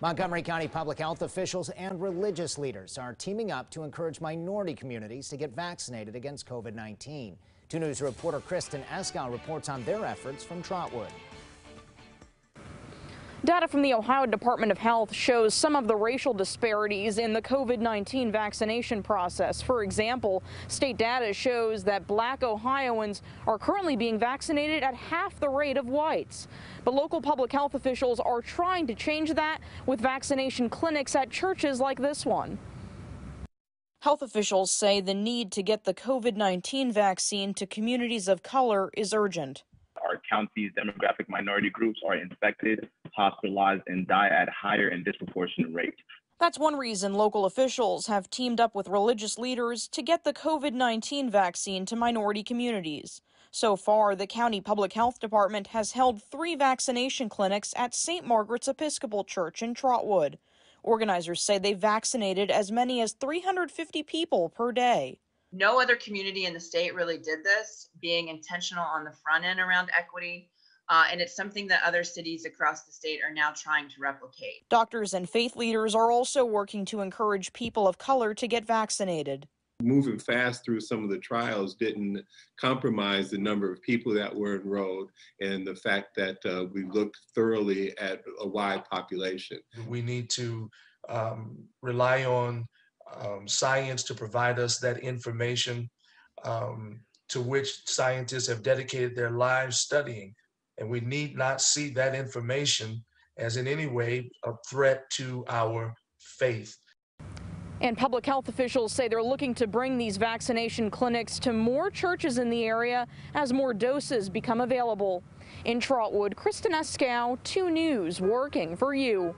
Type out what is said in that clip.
Montgomery County public health officials and religious leaders are teaming up to encourage minority communities to get vaccinated against COVID 19. 2 News reporter Kristen Eskow reports on their efforts from Trotwood. Data from the Ohio Department of Health shows some of the racial disparities in the COVID-19 vaccination process. For example, state data shows that black Ohioans are currently being vaccinated at half the rate of whites. But local public health officials are trying to change that with vaccination clinics at churches like this one. Health officials say the need to get the COVID-19 vaccine to communities of color is urgent our county's demographic minority groups are infected, hospitalized, and die at higher and disproportionate rates. That's one reason local officials have teamed up with religious leaders to get the COVID 19 vaccine to minority communities. So far, the county public health department has held three vaccination clinics at St. Margaret's Episcopal Church in Trotwood. Organizers say they vaccinated as many as 350 people per day. No other community in the state really did this, being intentional on the front end around equity. Uh, and it's something that other cities across the state are now trying to replicate. Doctors and faith leaders are also working to encourage people of color to get vaccinated. Moving fast through some of the trials didn't compromise the number of people that were enrolled and the fact that uh, we looked thoroughly at a wide population. We need to um, rely on um, science to provide us that information um, to which scientists have dedicated their lives studying. And we need not see that information as in any way a threat to our faith. And public health officials say they're looking to bring these vaccination clinics to more churches in the area as more doses become available. In Trotwood, Kristen Eskow, 2 News, working for you.